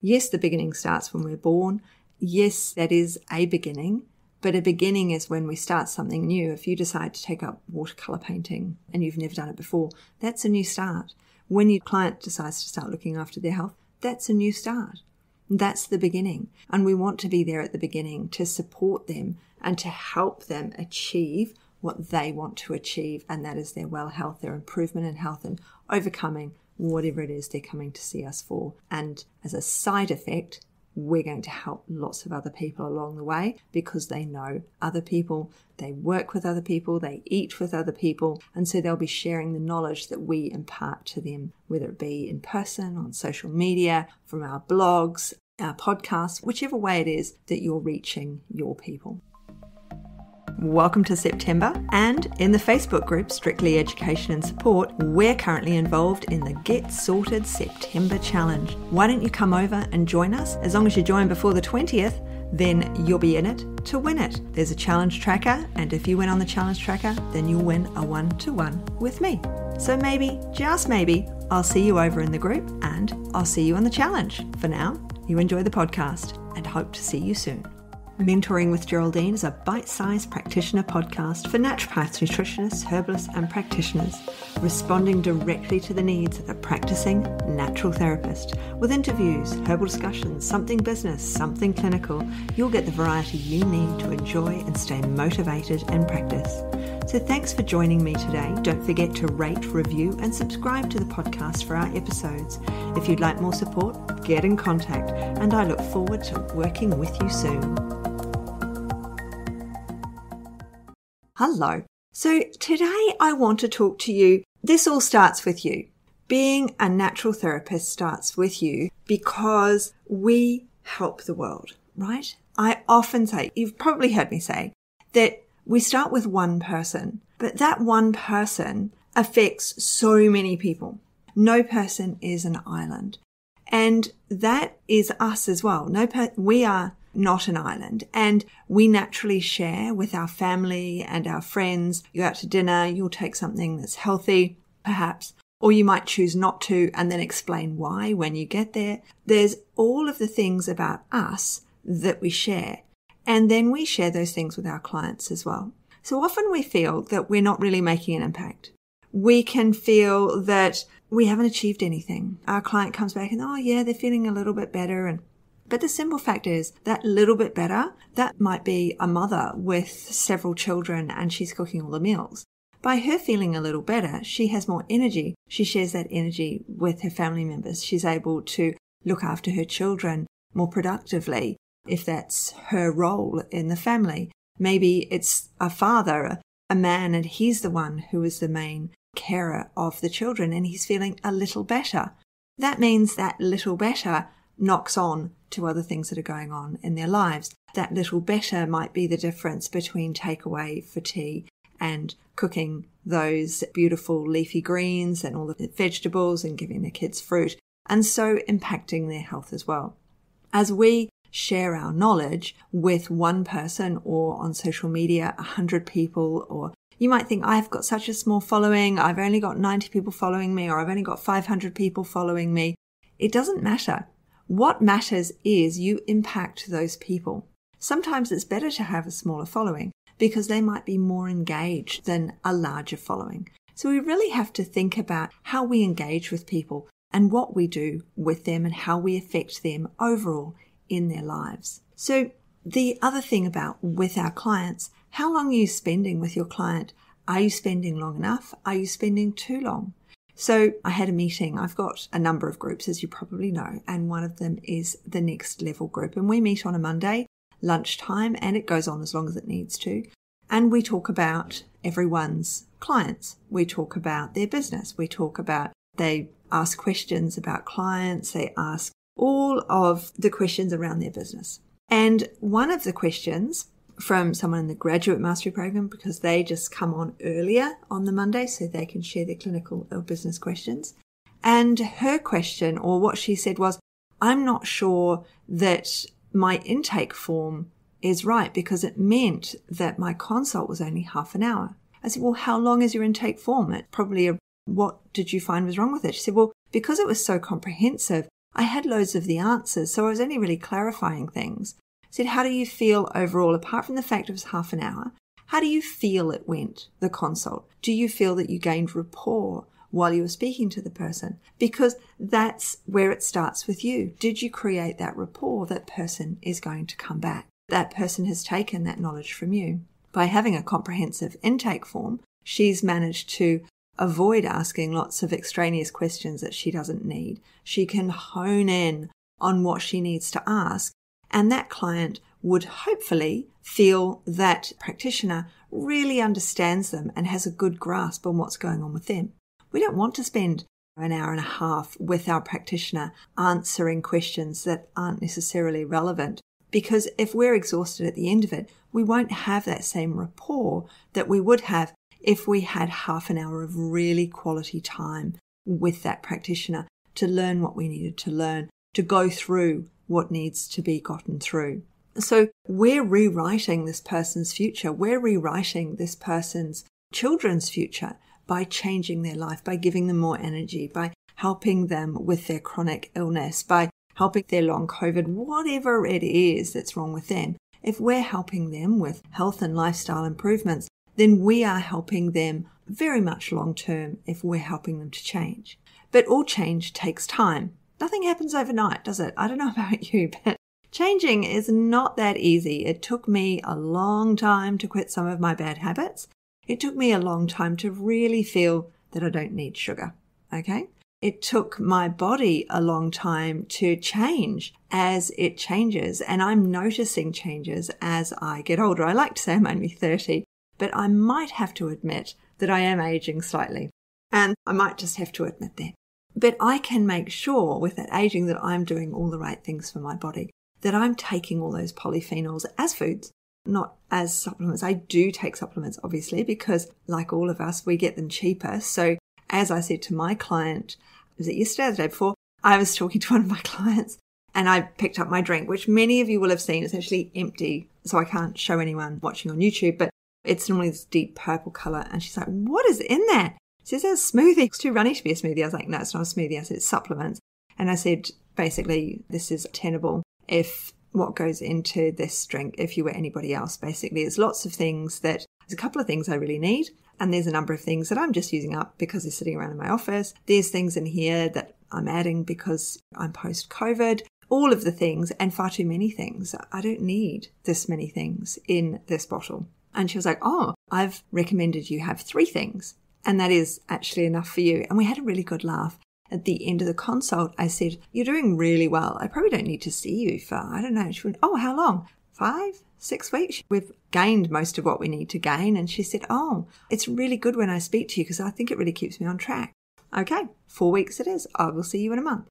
Yes, the beginning starts when we're born. Yes, that is a beginning, but a beginning is when we start something new. If you decide to take up watercolor painting and you've never done it before, that's a new start. When your client decides to start looking after their health, that's a new start. That's the beginning. And we want to be there at the beginning to support them and to help them achieve what they want to achieve. And that is their well health, their improvement in health and overcoming whatever it is they're coming to see us for. And as a side effect, we're going to help lots of other people along the way because they know other people, they work with other people, they eat with other people, and so they'll be sharing the knowledge that we impart to them, whether it be in person, on social media, from our blogs, our podcasts, whichever way it is that you're reaching your people. Welcome to September, and in the Facebook group Strictly Education and Support, we're currently involved in the Get Sorted September Challenge. Why don't you come over and join us? As long as you join before the 20th, then you'll be in it to win it. There's a challenge tracker, and if you win on the challenge tracker, then you'll win a one to one with me. So maybe, just maybe, I'll see you over in the group and I'll see you on the challenge. For now, you enjoy the podcast and hope to see you soon. Mentoring with Geraldine is a bite sized practitioner podcast for naturopaths, nutritionists, herbalists, and practitioners, responding directly to the needs of a practicing natural therapist. With interviews, herbal discussions, something business, something clinical, you'll get the variety you need to enjoy and stay motivated in practice. So thanks for joining me today. Don't forget to rate, review, and subscribe to the podcast for our episodes. If you'd like more support, get in contact, and I look forward to working with you soon. Hello. So today I want to talk to you. This all starts with you. Being a natural therapist starts with you because we help the world, right? I often say, you've probably heard me say that we start with one person, but that one person affects so many people. No person is an island. And that is us as well. No, per- we are not an island. And we naturally share with our family and our friends. You go out to dinner, you'll take something that's healthy, perhaps, or you might choose not to and then explain why when you get there. There's all of the things about us that we share. And then we share those things with our clients as well. So often we feel that we're not really making an impact. We can feel that we haven't achieved anything. Our client comes back and, oh yeah, they're feeling a little bit better and but the simple fact is that little bit better, that might be a mother with several children and she's cooking all the meals. By her feeling a little better, she has more energy. She shares that energy with her family members. She's able to look after her children more productively if that's her role in the family. Maybe it's a father, a man, and he's the one who is the main carer of the children and he's feeling a little better. That means that little better knocks on to other things that are going on in their lives. That little better might be the difference between takeaway for tea and cooking those beautiful leafy greens and all the vegetables and giving the kids fruit, and so impacting their health as well. As we share our knowledge with one person or on social media, a hundred people, or you might think, I've got such a small following, I've only got 90 people following me, or I've only got 500 people following me. It doesn't matter. What matters is you impact those people. Sometimes it's better to have a smaller following because they might be more engaged than a larger following. So we really have to think about how we engage with people and what we do with them and how we affect them overall in their lives. So the other thing about with our clients, how long are you spending with your client? Are you spending long enough? Are you spending too long? So I had a meeting. I've got a number of groups, as you probably know, and one of them is the next level group. And we meet on a Monday lunchtime and it goes on as long as it needs to. And we talk about everyone's clients. We talk about their business. We talk about, they ask questions about clients. They ask all of the questions around their business. And one of the questions from someone in the graduate mastery program because they just come on earlier on the Monday so they can share their clinical or business questions. And her question or what she said was, I'm not sure that my intake form is right because it meant that my consult was only half an hour. I said, well, how long is your intake form? It probably a, what did you find was wrong with it? She said, well, because it was so comprehensive, I had loads of the answers, so I was only really clarifying things. Said, How do you feel overall, apart from the fact it was half an hour? How do you feel it went, the consult? Do you feel that you gained rapport while you were speaking to the person? Because that's where it starts with you. Did you create that rapport? That person is going to come back. That person has taken that knowledge from you. By having a comprehensive intake form, she's managed to avoid asking lots of extraneous questions that she doesn't need. She can hone in on what she needs to ask. And that client would hopefully feel that practitioner really understands them and has a good grasp on what's going on with them. We don't want to spend an hour and a half with our practitioner answering questions that aren't necessarily relevant. Because if we're exhausted at the end of it, we won't have that same rapport that we would have if we had half an hour of really quality time with that practitioner to learn what we needed to learn, to go through what needs to be gotten through. So we're rewriting this person's future. We're rewriting this person's children's future by changing their life, by giving them more energy, by helping them with their chronic illness, by helping their long COVID, whatever it is that's wrong with them. If we're helping them with health and lifestyle improvements, then we are helping them very much long term if we're helping them to change. But all change takes time. Nothing happens overnight, does it? I don't know about you, but changing is not that easy. It took me a long time to quit some of my bad habits. It took me a long time to really feel that I don't need sugar. Okay. It took my body a long time to change as it changes. And I'm noticing changes as I get older. I like to say I'm only 30, but I might have to admit that I am aging slightly. And I might just have to admit that. But I can make sure with that aging that I'm doing all the right things for my body, that I'm taking all those polyphenols as foods, not as supplements. I do take supplements, obviously, because like all of us, we get them cheaper. So as I said to my client, was it yesterday or the day before? I was talking to one of my clients and I picked up my drink, which many of you will have seen. It's actually empty, so I can't show anyone watching on YouTube, but it's normally this deep purple color. And she's like, what is in that? She says, smoothie. It's too runny to be a smoothie. I was like, no, it's not a smoothie. I said, it's supplements. And I said, basically, this is tenable if what goes into this drink, if you were anybody else, basically. There's lots of things that, there's a couple of things I really need. And there's a number of things that I'm just using up because they're sitting around in my office. There's things in here that I'm adding because I'm post COVID. All of the things and far too many things. I don't need this many things in this bottle. And she was like, Oh, I've recommended you have three things. And that is actually enough for you. And we had a really good laugh. At the end of the consult, I said, You're doing really well. I probably don't need to see you for, I don't know. She went, Oh, how long? Five, six weeks? We've gained most of what we need to gain. And she said, Oh, it's really good when I speak to you because I think it really keeps me on track. Okay, four weeks it is. I will see you in a month.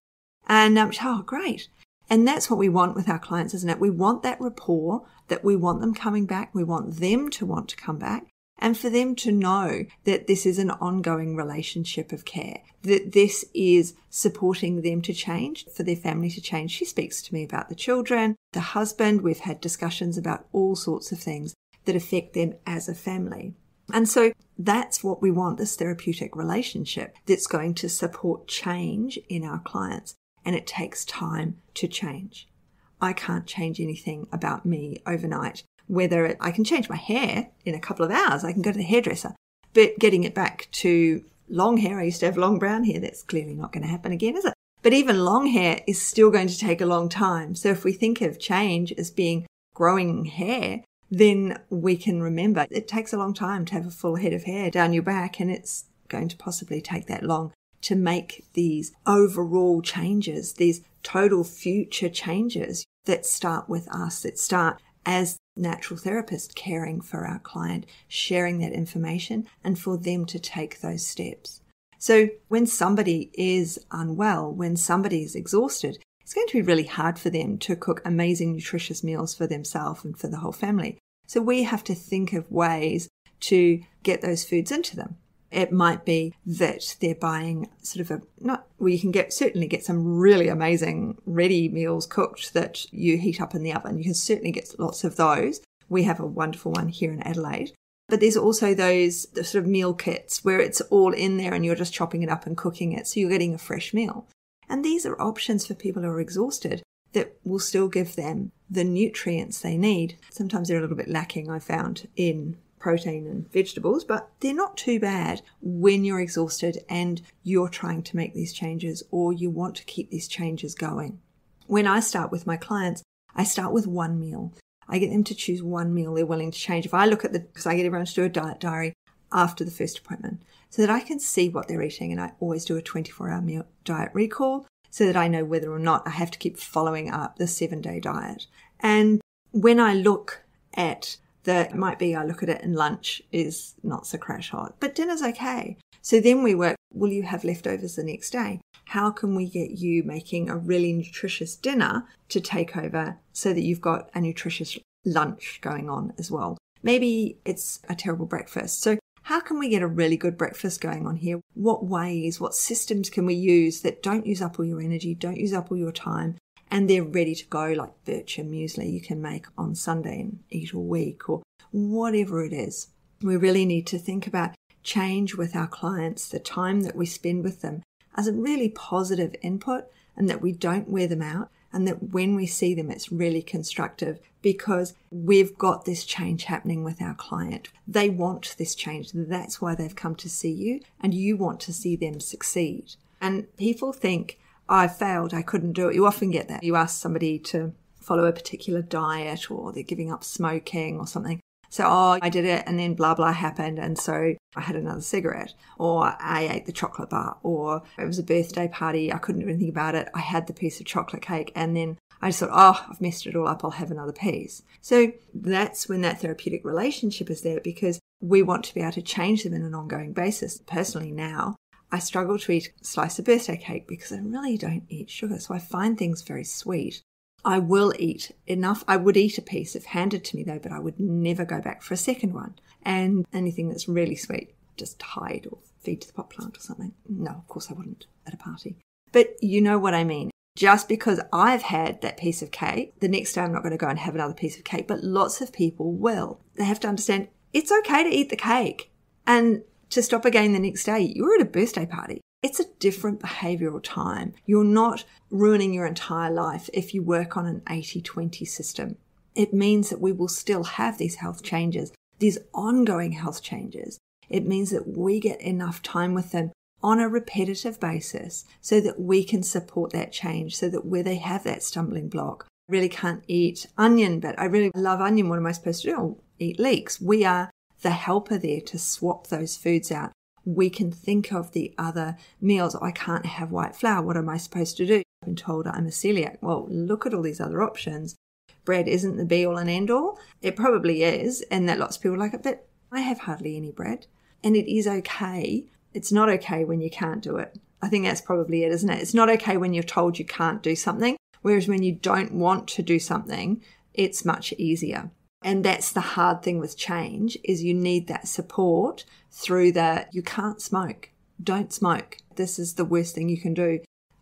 And um, oh, great. And that's what we want with our clients, isn't it? We want that rapport that we want them coming back. We want them to want to come back and for them to know that this is an ongoing relationship of care, that this is supporting them to change, for their family to change. She speaks to me about the children, the husband. We've had discussions about all sorts of things that affect them as a family. And so that's what we want this therapeutic relationship that's going to support change in our clients and it takes time to change. I can't change anything about me overnight. Whether I can change my hair in a couple of hours, I can go to the hairdresser, but getting it back to long hair, I used to have long brown hair. That's clearly not going to happen again, is it? But even long hair is still going to take a long time. So if we think of change as being growing hair, then we can remember it takes a long time to have a full head of hair down your back and it's going to possibly take that long to make these overall changes, these total future changes that start with us, that start as natural therapist caring for our client, sharing that information, and for them to take those steps. So when somebody is unwell, when somebody is exhausted, it's going to be really hard for them to cook amazing, nutritious meals for themselves and for the whole family. So we have to think of ways to get those foods into them. It might be that they're buying sort of a not well you can get certainly get some really amazing ready meals cooked that you heat up in the oven. You can certainly get lots of those. We have a wonderful one here in Adelaide. But there's also those the sort of meal kits where it's all in there and you're just chopping it up and cooking it. So you're getting a fresh meal. And these are options for people who are exhausted that will still give them the nutrients they need. Sometimes they're a little bit lacking, I found, in protein and vegetables, but they're not too bad when you're exhausted and you're trying to make these changes or you want to keep these changes going. When I start with my clients, I start with one meal. I get them to choose one meal they're willing to change. If I look at the, because I get everyone to do a diet diary after the first appointment so that I can see what they're eating. And I always do a 24 hour meal diet recall so that I know whether or not I have to keep following up the seven day diet. And when I look at the, it might be I look at it and lunch is not so crash hot, but dinner's okay. So then we work, will you have leftovers the next day? How can we get you making a really nutritious dinner to take over so that you've got a nutritious lunch going on as well? Maybe it's a terrible breakfast. So how can we get a really good breakfast going on here? What ways, what systems can we use that don't use up all your energy, don't use up all your time, and they're ready to go, like Bircher muesli you can make on Sunday and eat all week, or whatever it is. We really need to think about change with our clients, the time that we spend with them as a really positive input, and that we don't wear them out, and that when we see them, it's really constructive because we've got this change happening with our client. They want this change. That's why they've come to see you and you want to see them succeed. And people think, I failed, I couldn't do it. You often get that. You ask somebody to follow a particular diet or they're giving up smoking or something. So, oh, I did it and then blah, blah happened. And so I had another cigarette or I ate the chocolate bar or it was a birthday party. I couldn't do anything about it. I had the piece of chocolate cake and then I just thought, oh, I've messed it all up. I'll have another piece. So that's when that therapeutic relationship is there because we want to be able to change them in an ongoing basis. Personally, now I struggle to eat a slice of birthday cake because I really don't eat sugar. So I find things very sweet. I will eat enough. I would eat a piece if handed to me though, but I would never go back for a second one. And anything that's really sweet, just hide or feed to the pot plant or something. No, of course I wouldn't at a party. But you know what I mean just because I've had that piece of cake, the next day I'm not going to go and have another piece of cake, but lots of people will. They have to understand it's okay to eat the cake and to stop again the next day. You're at a birthday party. It's a different behavioral time. You're not ruining your entire life if you work on an 80 20 system. It means that we will still have these health changes, these ongoing health changes. It means that we get enough time with them on a repetitive basis so that we can support that change, so that where they have that stumbling block, really can't eat onion, but I really love onion. What am I supposed to do? I'll eat leeks. We are the helper there to swap those foods out. We can think of the other meals. I can't have white flour. What am I supposed to do? I've been told I'm a celiac. Well, look at all these other options. Bread isn't the be all and end all. It probably is, and that lots of people like it, but I have hardly any bread. And it is okay it's not okay when you can't do it. I think that's probably it, isn't it? It's not okay when you're told you can't do something, whereas when you don't want to do something, it's much easier. And that's the hard thing with change is you need that support through the you can't smoke. Don't smoke. This is the worst thing you can do.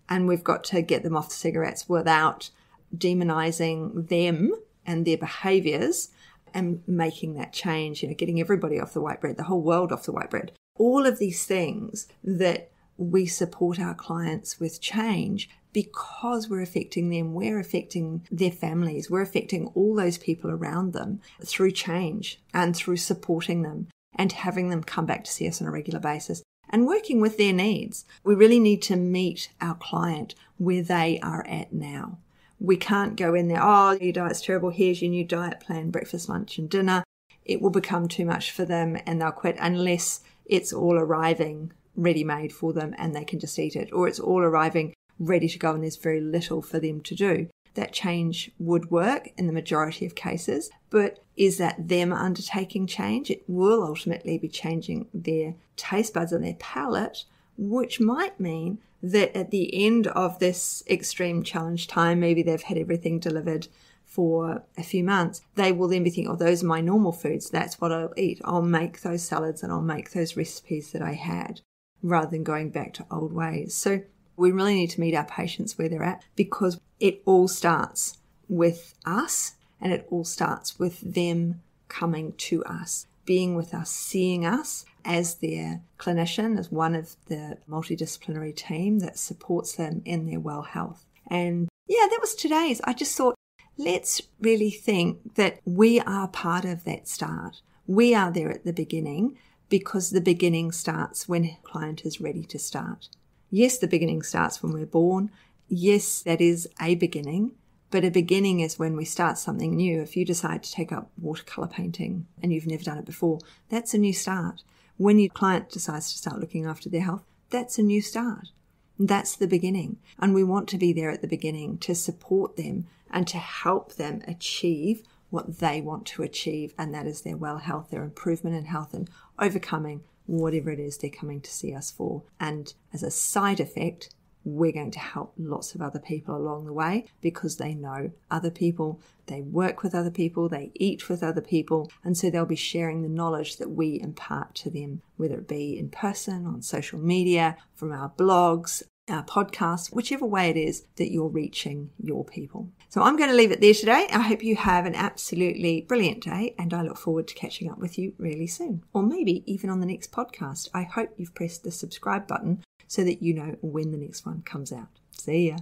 And we've got to get them off the cigarettes without demonizing them and their behaviors and making that change, you know, getting everybody off the white bread, the whole world off the white bread all of these things that we support our clients with change because we're affecting them, we're affecting their families, we're affecting all those people around them through change and through supporting them and having them come back to see us on a regular basis and working with their needs. We really need to meet our client where they are at now. We can't go in there, oh, your diet's terrible, here's your new diet plan, breakfast, lunch, and dinner. It will become too much for them and they'll quit unless it's all arriving ready made for them and they can just eat it, or it's all arriving ready to go and there's very little for them to do. That change would work in the majority of cases, but is that them undertaking change? It will ultimately be changing their taste buds and their palate, which might mean that at the end of this extreme challenge time, maybe they've had everything delivered for a few months, they will then be thinking, oh, those are my normal foods. That's what I'll eat. I'll make those salads and I'll make those recipes that I had rather than going back to old ways. So we really need to meet our patients where they're at because it all starts with us and it all starts with them coming to us. being with us, seeing us as their clinician, as one of the multidisciplinary team that supports them in their well health. And yeah, that was today's. I just thought, let's really think that we are part of that start. We are there at the beginning because the beginning starts when a client is ready to start. Yes, the beginning starts when we're born. Yes, that is a beginning, but a beginning is when we start something new. If you decide to take up watercolor painting and you've never done it before, that's a new start. When your client decides to start looking after their health, that's a new start. That's the beginning. And we want to be there at the beginning to support them and to help them achieve what they want to achieve. And that is their well health, their improvement in health, and overcoming whatever it is they're coming to see us for. And as a side effect, we're going to help lots of other people along the way because they know other people, they work with other people, they eat with other people, and so they'll be sharing the knowledge that we impart to them, whether it be in person, on social media, from our blogs, our podcast, whichever way it is that you're reaching your people. So I'm going to leave it there today. I hope you have an absolutely brilliant day and I look forward to catching up with you really soon. Or maybe even on the next podcast. I hope you've pressed the subscribe button so that you know when the next one comes out. See ya.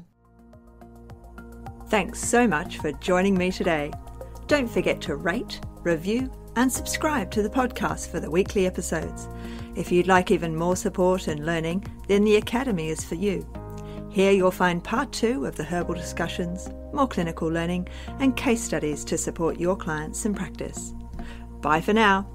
Thanks so much for joining me today. Don't forget to rate, review, and subscribe to the podcast for the weekly episodes. If you'd like even more support and learning, then the Academy is for you. Here you'll find part two of the herbal discussions, more clinical learning, and case studies to support your clients in practice. Bye for now.